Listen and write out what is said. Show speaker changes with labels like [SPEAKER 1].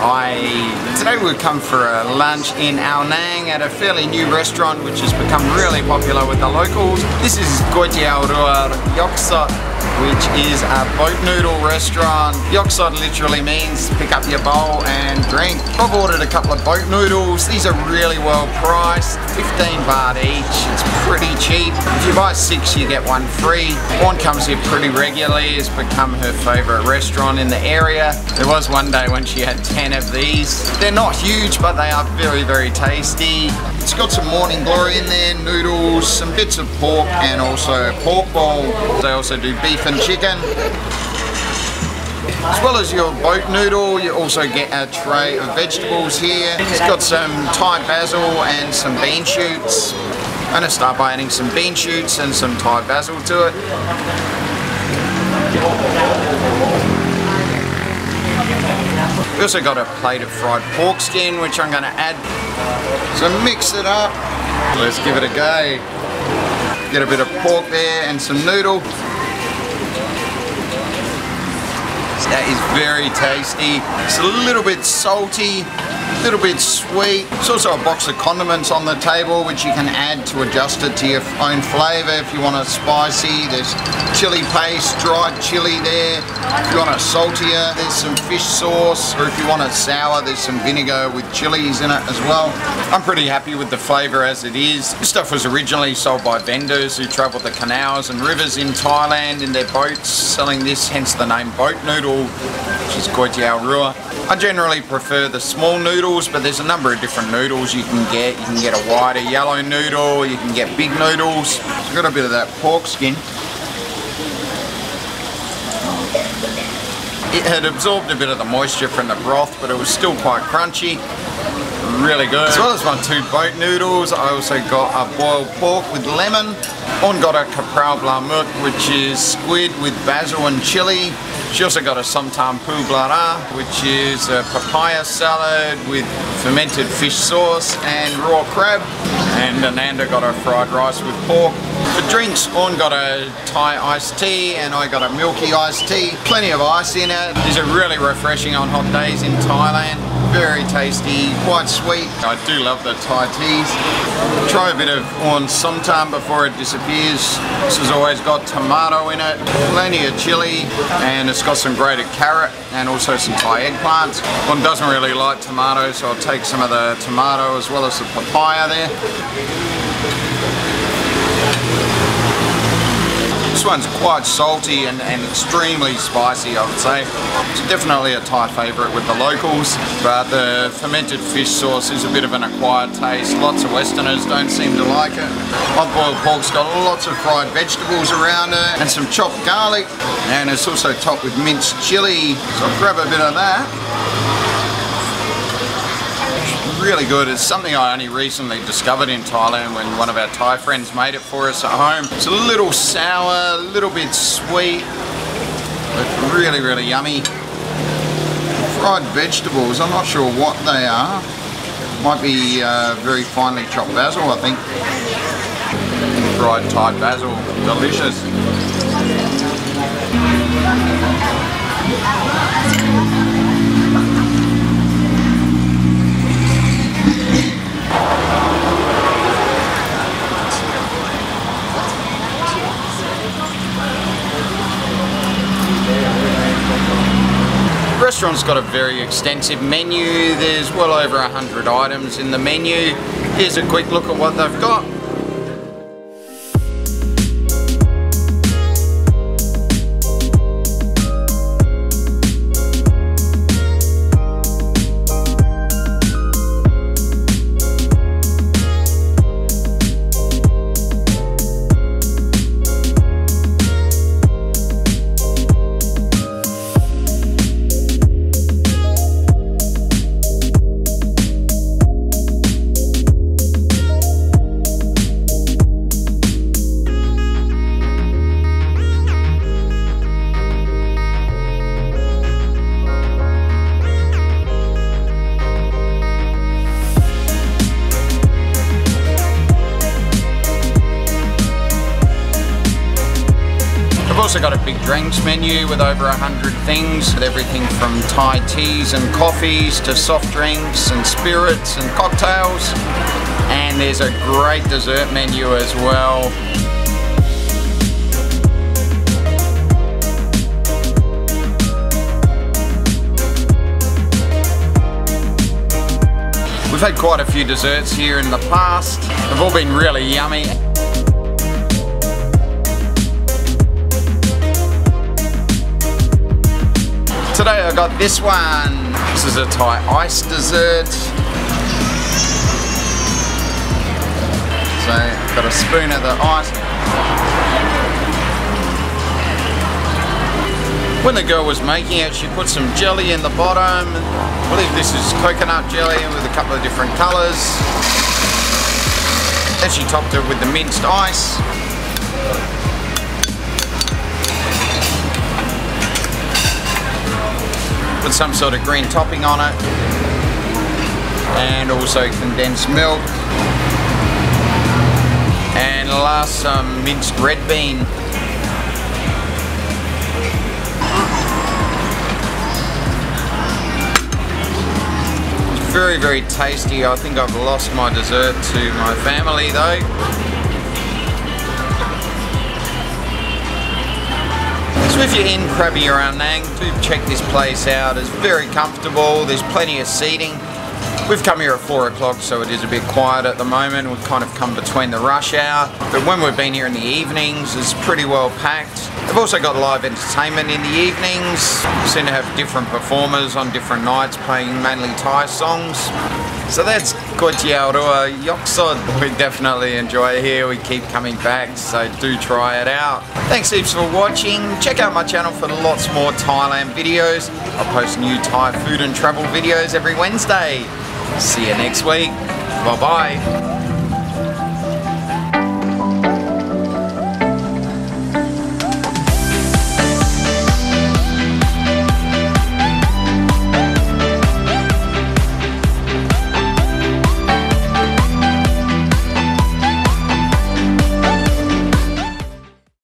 [SPEAKER 1] I today we've come for a lunch in Ao Nang at a fairly new restaurant which has become really popular with the locals. This is Goitiaurua Yoksot which is a boat noodle restaurant. Yoksot literally means pick up your bowl and drink. I've ordered a couple of boat noodles. These are really well priced, 15 baht each. It's pretty cheap. If you buy six, you get one free. Orn comes here pretty regularly. It's become her favorite restaurant in the area. There was one day when she had 10 of these. They're not huge, but they are very, very tasty. It's got some morning glory in there, noodles, some bits of pork, and also pork ball. They also do beef and chicken. As well as your boat noodle, you also get a tray of vegetables here. It's got some Thai basil and some bean shoots. I'm going to start by adding some bean shoots and some Thai basil to it. We also got a plate of fried pork skin, which I'm going to add. So mix it up. Let's give it a go. Get a bit of pork there and some noodle. That is very tasty. It's a little bit salty, a little bit sweet. There's also a box of condiments on the table which you can add to adjust it to your own flavour. If you want it spicy, there's chili paste, dried chili there. If you want it saltier, there's some fish sauce. Or if you want it sour, there's some vinegar with chilies in it as well. I'm pretty happy with the flavour as it is. This stuff was originally sold by vendors who travelled the canals and rivers in Thailand in their boats, selling this, hence the name boat noodle, which is Kuay Teow Reua. I generally prefer the small noodles, but there's a number of different noodles you can get. You can get a wider yellow noodle, you can get big noodles. I've got a bit of that pork skin. It had absorbed a bit of the moisture from the broth, but it was still quite crunchy. Really good. As well as my two boat noodles, I also got a boiled pork with lemon. Orn got a caprao blamuk, which is squid with basil and chili. She also got a somtam pu blara, which is a papaya salad with fermented fish sauce and raw crab. And Ananda got a fried rice with pork. For drinks, Orn got a Thai iced tea and I got a milky iced tea. Plenty of ice in it. These are really refreshing on hot days in Thailand. Very tasty, quite sweet. I do love the Thai teas. Try a bit of Orn sometime before it disappears. This has always got tomato in it, plenty of chili, and it's got some grated carrot and also some Thai eggplants. Orn doesn't really like tomatoes, so I'll take some of the tomato as well as the papaya there. One's quite salty and, and, extremely spicy, I would say. It's definitely a Thai favourite with the locals, but the fermented fish sauce is a bit of an acquired taste. Lots of Westerners don't seem to like it. Hot boiled pork's got lots of fried vegetables around it and some chopped garlic, and it's also topped with minced chilli. So I'll grab a bit of that really good. It's something I only recently discovered in Thailand when one of our Thai friends made it for us at home. It's a little sour, a little bit sweet, but really, really yummy. Fried vegetables, I'm not sure what they are. Might be uh, very finely chopped basil, I think. Fried Thai basil, delicious. Restaurant's got a very extensive menu. There's well over a hundred items in the menu. Here's a quick look at what they've got. Also got a big drinks menu with over a hundred things, with everything from Thai teas and coffees to soft drinks and spirits and cocktails. And there's a great dessert menu as well. We've had quite a few desserts here in the past. They've all been really yummy. Today I got this one. This is a Thai ice dessert. So, I've got a spoon of the ice. When the girl was making it, she put some jelly in the bottom. I believe this is coconut jelly with a couple of different colours. Then she topped it with the minced ice. Put some sort of green topping on it. And also condensed milk. And last some minced red bean. very, very tasty. I think I've lost my dessert to my family though. So if you're in Krabi Nang, do check this place out. It's very comfortable. There's plenty of seating. We've come here at 4 o'clock so it is a bit quiet at the moment. We've kind of come between the rush hour. But when we've been here in the evenings, it's pretty well packed. They've also got live entertainment in the evenings. We seem to have different performers on different nights playing mainly Thai songs. So that's Kotiaroa Yoksod. We definitely enjoy it here. We keep coming back, so do try it out. Thanks heaps for watching. Check out my channel for lots more Thailand videos. I post new Thai food and travel videos every Wednesday. See you next week. Bye bye.